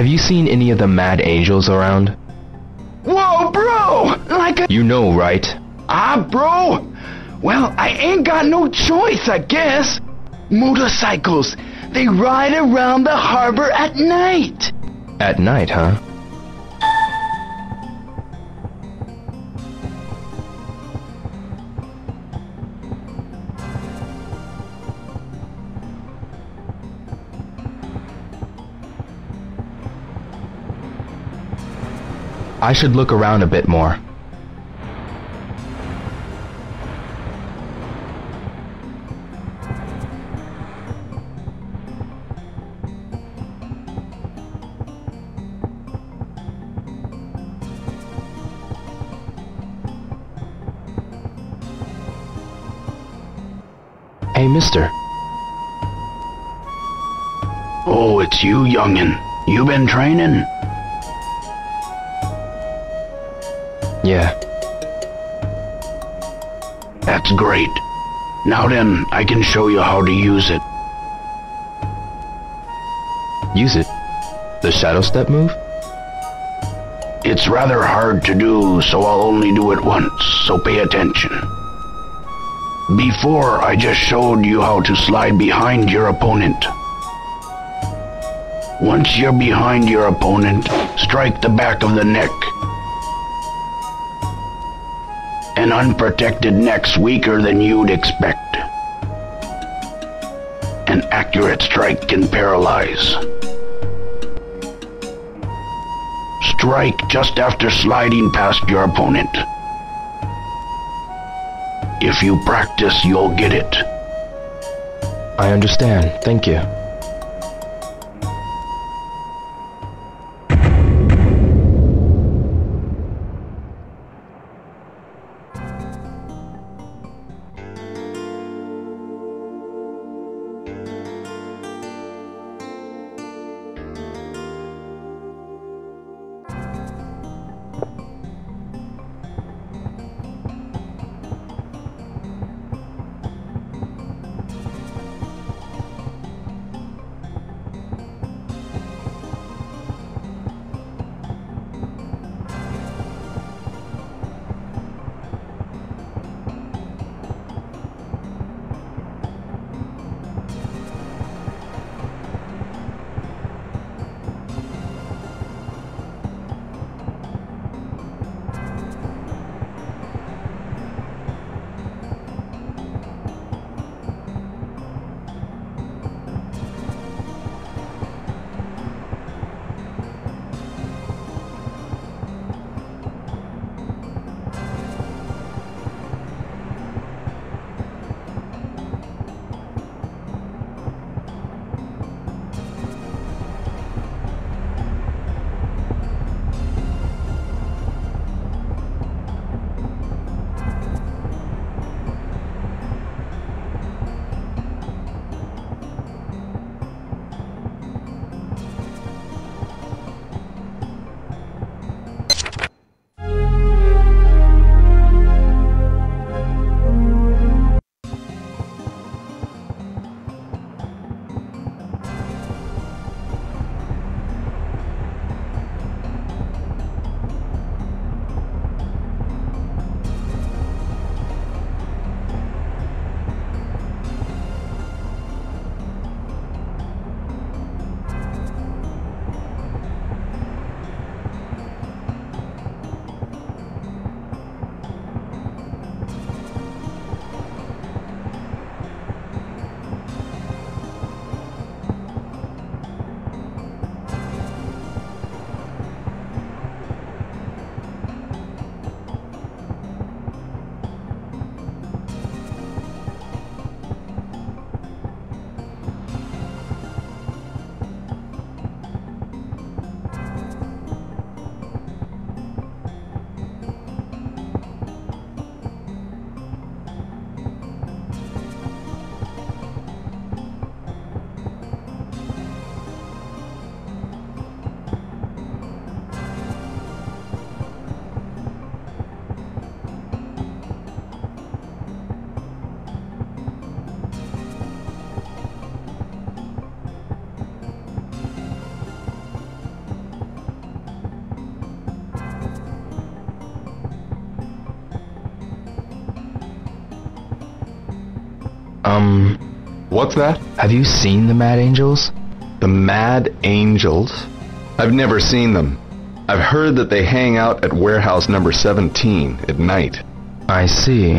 Have you seen any of the mad angels around? Whoa, bro! Like a... You know, right? Ah, bro! Well, I ain't got no choice, I guess. Motorcycles, they ride around the harbor at night. At night, huh? I should look around a bit more. Hey, mister. Oh, it's you, youngin'. You been training? Yeah. That's great. Now then, I can show you how to use it. Use it. The shadow step move? It's rather hard to do, so I'll only do it once, so pay attention. Before, I just showed you how to slide behind your opponent. Once you're behind your opponent, strike the back of the neck. An unprotected neck's weaker than you'd expect. An accurate strike can paralyze. Strike just after sliding past your opponent. If you practice, you'll get it. I understand. Thank you. Um, What's that? have you seen the Mad Angels? The Mad Angels? I've never seen them. I've heard that they hang out at warehouse number 17 at night. I see.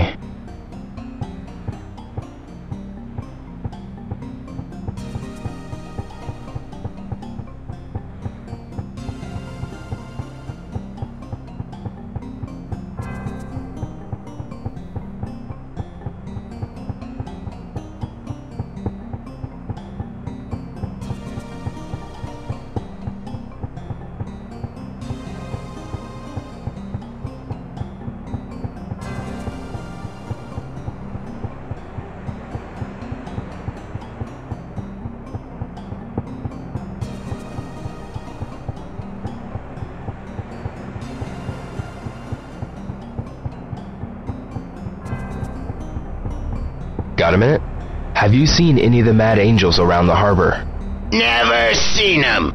Minute? Have you seen any of the Mad Angels around the harbor? Never seen 'em.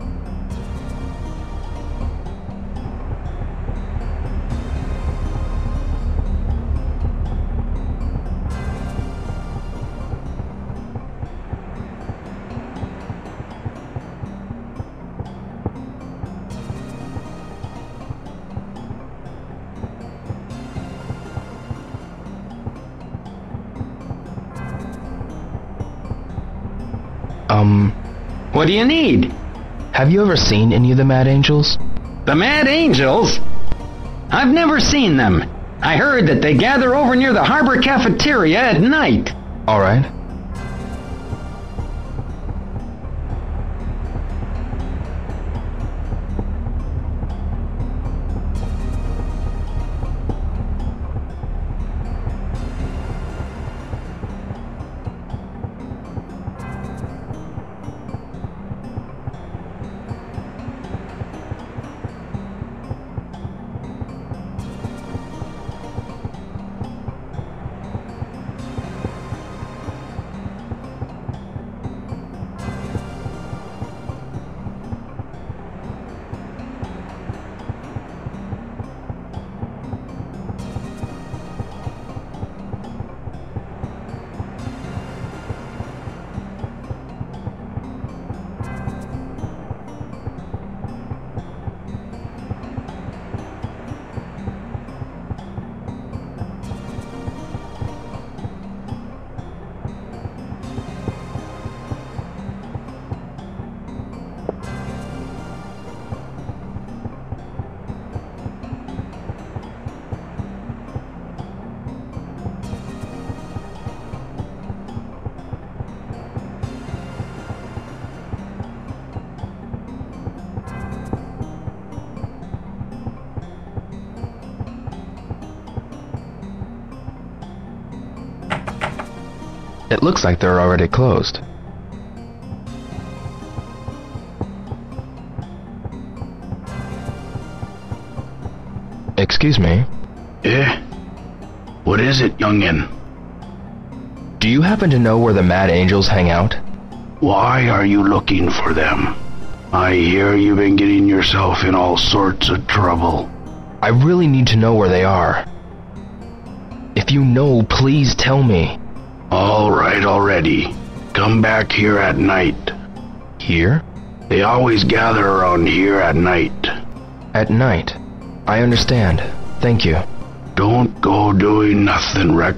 What do you need? have you ever seen any of the Mad Angels? The Mad Angels? I've never seen them. I heard that they gather over near the harbor cafeteria at night. Alright. It looks like they're already closed. Excuse me, Eh? What is it, youngin? do you happen to know where the Mad Angels hang out? Why are you looking for them? I hear you've been getting yourself in all sorts of trouble. I really need to know where they are. If you know, please tell me. All right already. Come back here at night. Here? They always gather around here at night. At night. I understand. Thank you. Don't go doing nothing wreck.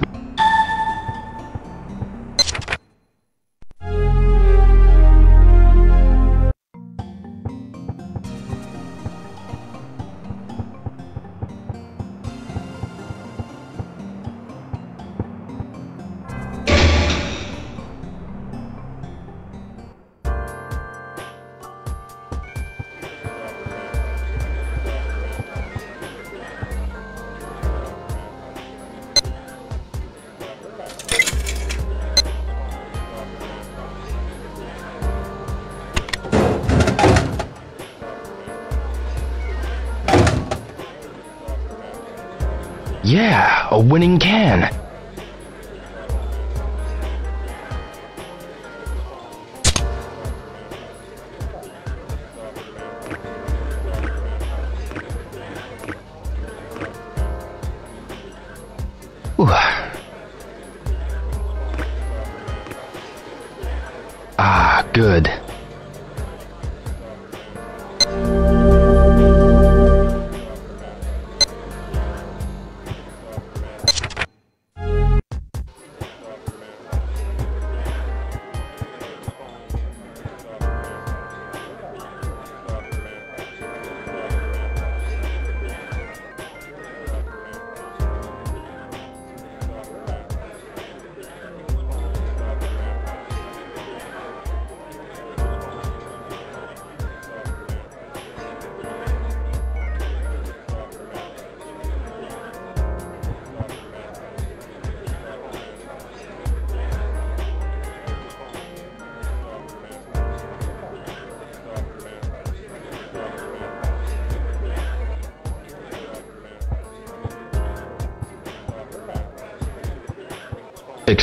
Winning can.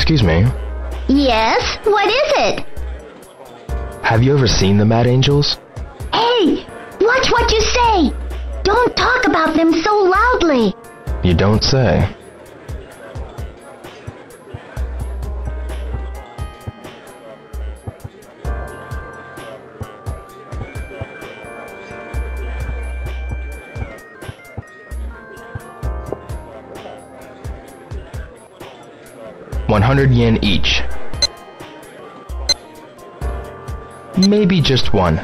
Excuse me. Yes? What is it? Have you ever seen the Mad Angels? Hey, watch what you say. Don't talk about them so loudly. You don't say. One hundred yen each. Maybe just one.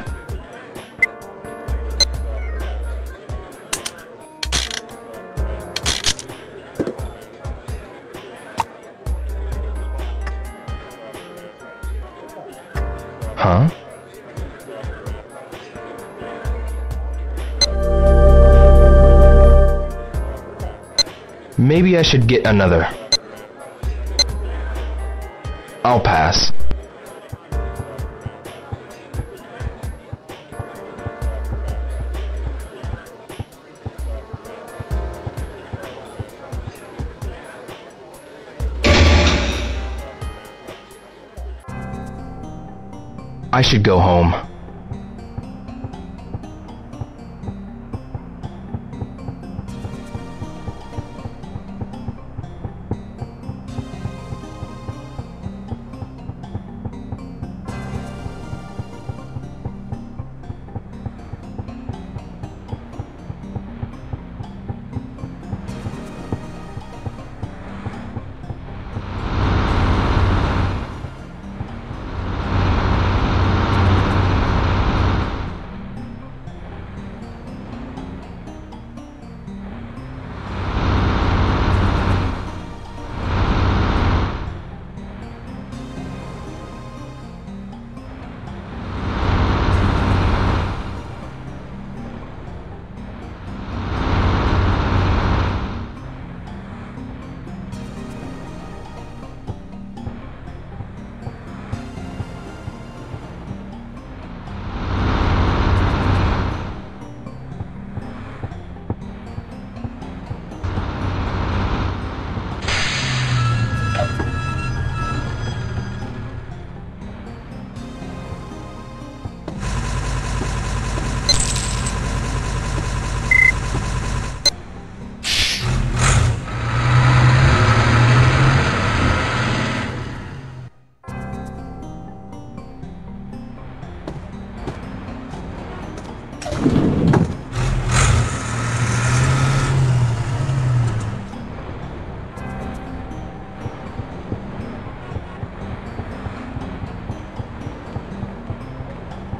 Huh? Maybe I should get another. I'll pass. I should go home.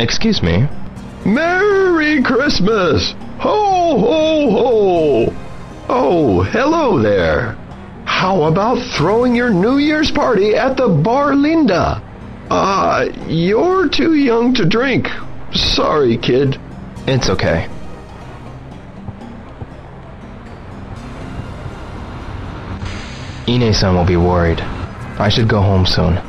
Excuse me. Merry Christmas! Ho, ho, ho! Oh, hello there. How about throwing your New Year's party at the Bar Linda? Uh, you're too young to drink. Sorry, kid. It's okay. Ine-san will be worried. I should go home soon.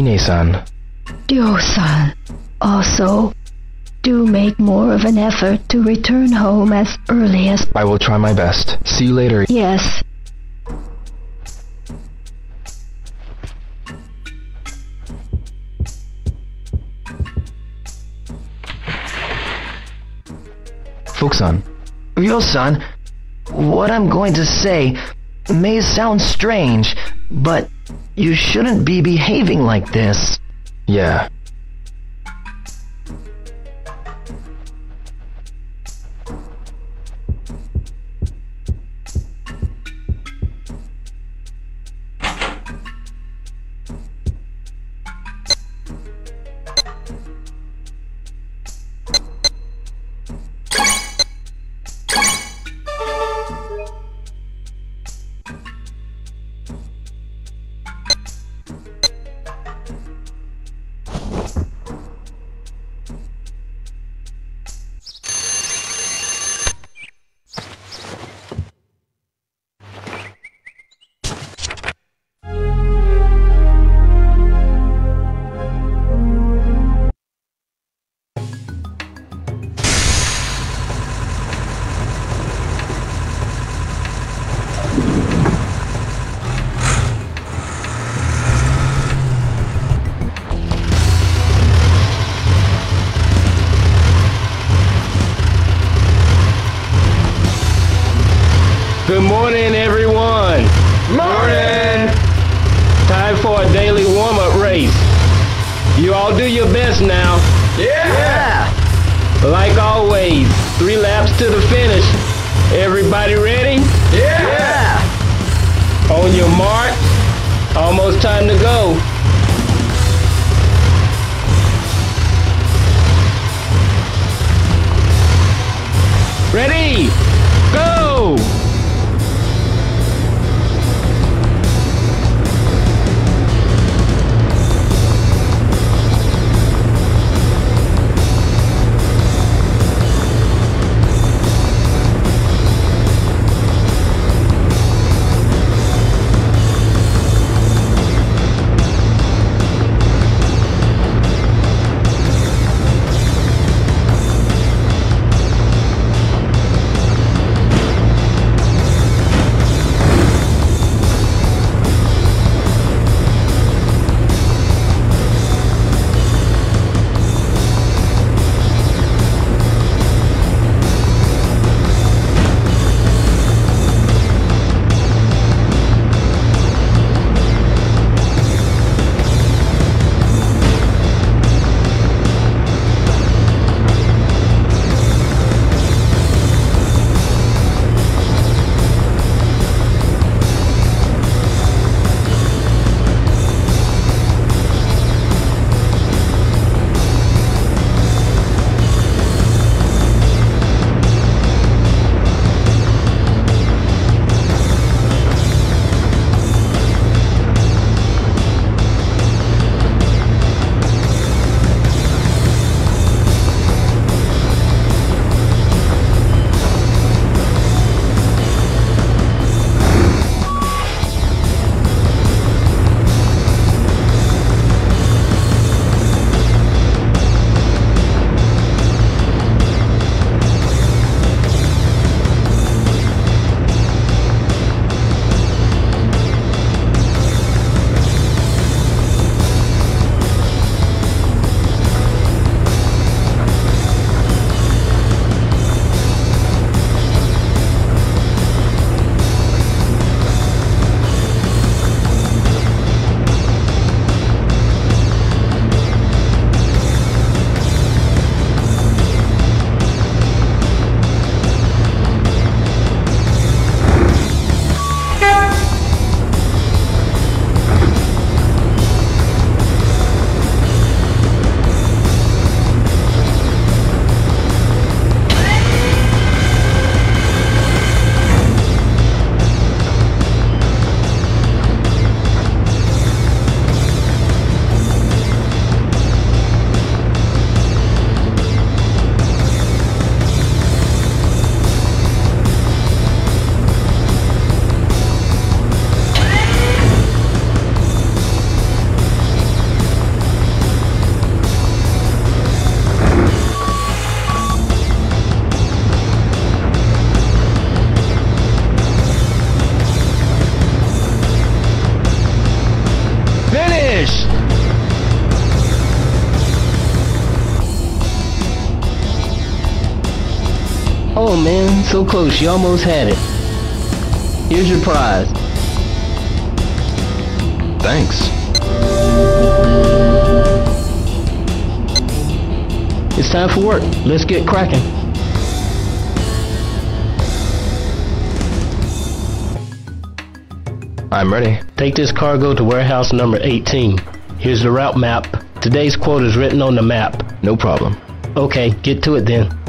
Ine-san, Ryo-san. Also, do make more of an effort to return home as early as... I will try my best. See you later. Yes. Fukusan, Ryo-san, what I'm going to say may sound strange, but you shouldn't be behaving like this. yeah. So close, you almost had it. Here's your prize. Thanks. It's time for work. Let's get cracking. I'm ready. Take this cargo to warehouse number 18. Here's the route map. Today's quote is written on the map. No problem. Okay, get to it then.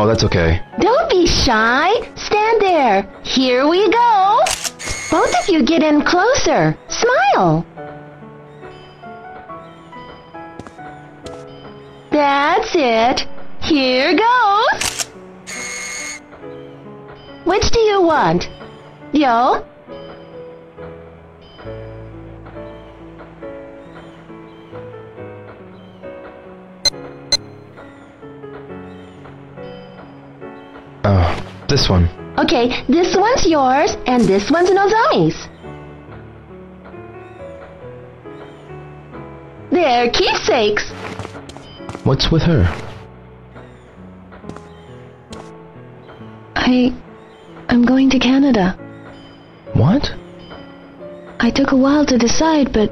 No, that's okay. Don't be shy. Stand there. Here we go. Both of you get in closer. Smile. That's it. Here goes. Which do you want? Yo? Oh, this one. Okay, this one's yours, and this one's Nozomi's. They're keepsakes. What's with her? I. I'm going to Canada. What? I took a while to decide, but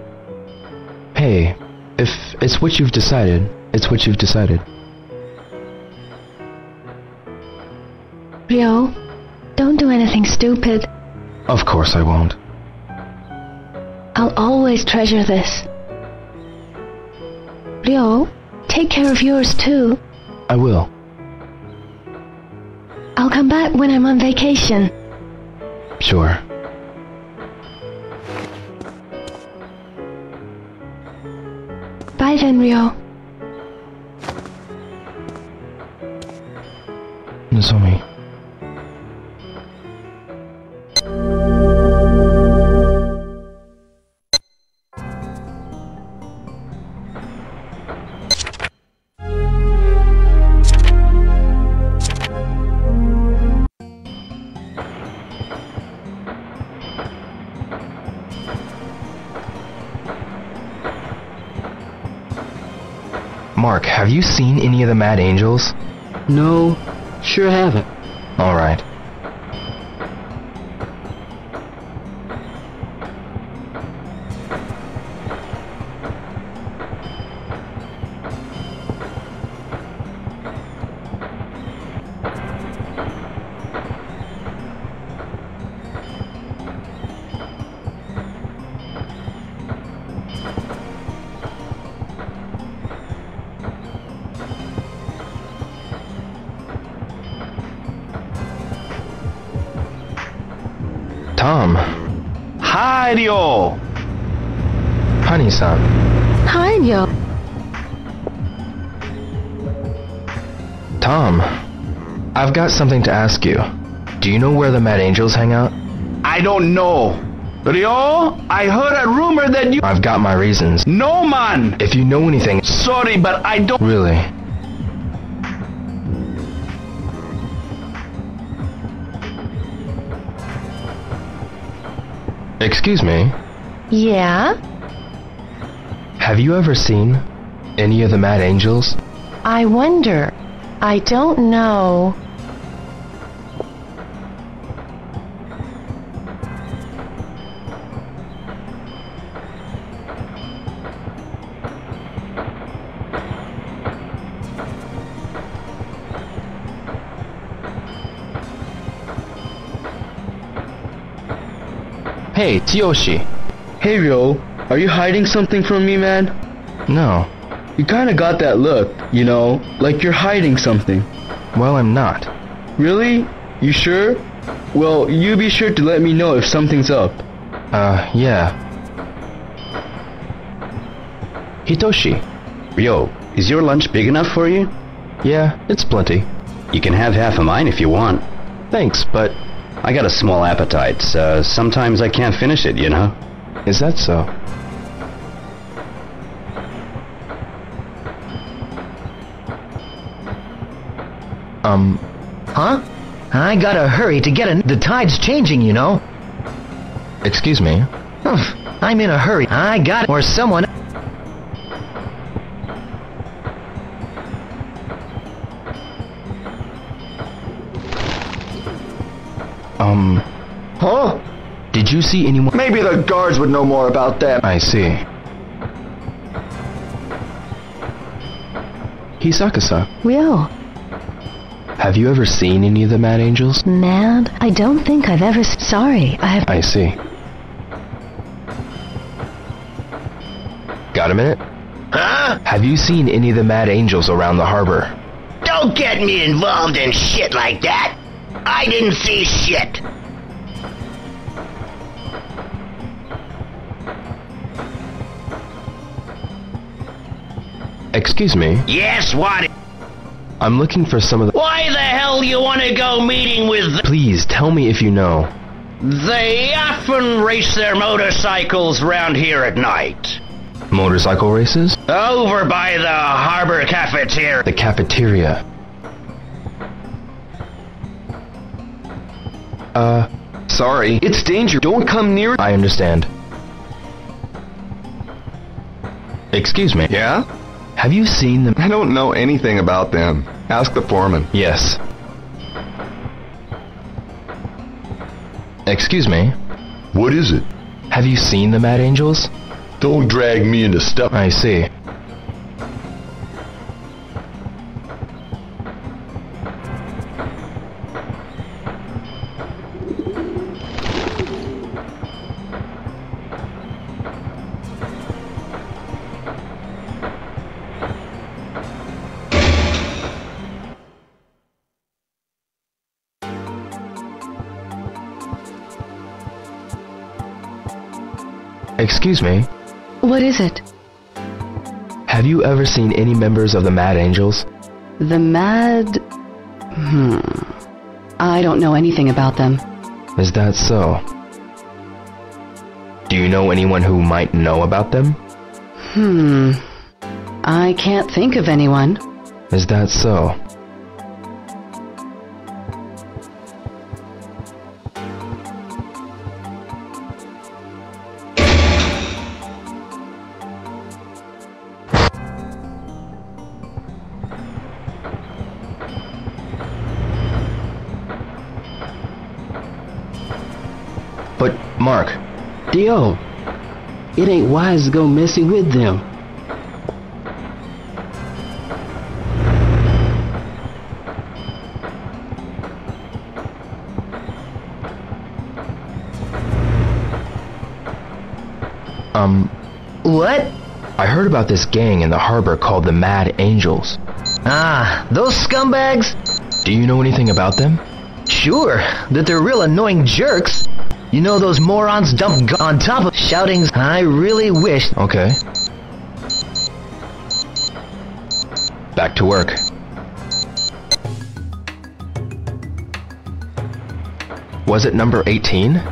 Hey, if it's what you've decided, it's what you've decided. Ryo, don't do anything stupid. Of course I won't. I'll always treasure this. Ryo, take care of yours too. I will. I'll come back when I'm on vacation. Sure. Bye then, Ryo. Nozomi. Mark, have you seen any of the Mad Angels? No, sure haven't. Alright. Got something to ask you. Do you know where the Mad Angels hang out? I don't know. Ryo, I heard a rumor that you... I've got my reasons. No, man. If you know anything... Sorry, but I don't... Really? Excuse me. Yeah? Have you ever seen any of the Mad Angels? I wonder. I don't know. Hey, Tsuyoshi. Hey, Ryo. Are you hiding something from me, man? No. You kinda got that look, you know, like you're hiding something. Well, I'm not. Really? You sure? Well, you be sure to let me know if something's up. Uh, yeah. Hitoshi. Ryo, is your lunch big enough for you? Yeah, it's plenty. You can have half of mine if you want. Thanks, but I got a small appetite, so sometimes I can't finish it, you know? is that so? Um, Huh? I gotta hurry to get a. The tide's changing, you know. excuse me. I'm in a hurry. I got. Or someone. See anyone? Maybe the guards would know more about that. I see. Hisaka-san, Ryo. have you ever seen any of the Mad Angels? Mad? I don't think I've ever. s- Sorry, I have. I see. Got a minute? Huh? Have you seen any of the Mad Angels around the harbor? Don't get me involved in shit like that. I didn't see shit. Excuse me, Yes, what? I'm looking for some of the. Why the hell you want to go meeting with th- Please tell me if you know. They often race their motorcycles round here at night. Motorcycle races? Over by the harbor cafeteria. The cafeteria. Uh, Sorry, it's danger. Don't come near. I understand. Excuse me. Yeah? Have you seen them? I don't know anything about them. Ask the foreman. Yes. Excuse me. What is it? Have you seen the Mad Angels? Don't drag me into stuff. I see. Excuse me. What is it? Have you ever seen any members of the Mad Angels? The Mad. Hmm. I don't know anything about them. Is that so? Do you know anyone who might know about them? Hmm. I can't think of anyone. Is that so? Dio, it ain't wise to go messing with them. um, What? I heard about this gang in the harbor called the Mad Angels. Ah, those scumbags? Do you know anything about them? Sure, that they're real annoying jerks. You know those morons dump on top of shoutings. I really wish. Okay. Back to work. Was it number 18?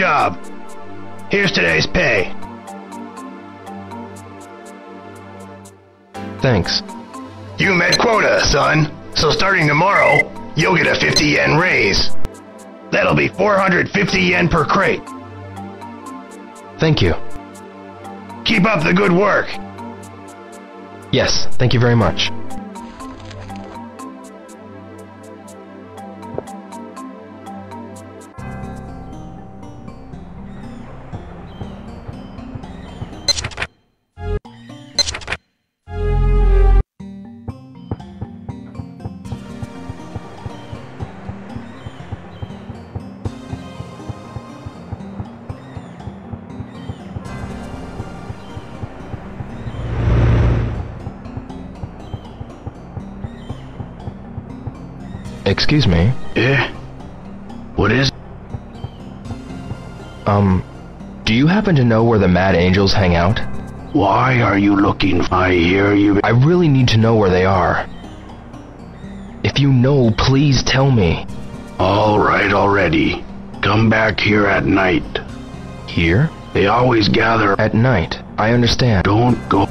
Job. Here's today's pay. Thanks. You met quota, son. So starting tomorrow, you'll get a 50 yen raise. That'll be 450 yen per crate. Thank you. Keep up the good work. Yes, thank you very much. Excuse me. Yeah? What is? Um, do you happen to know where the Mad Angels hang out? Why are you looking? I hear you. I really need to know where they are. If you know, please tell me. All right already. Come back here at night. Here? They always gather At night. I understand. Don't go.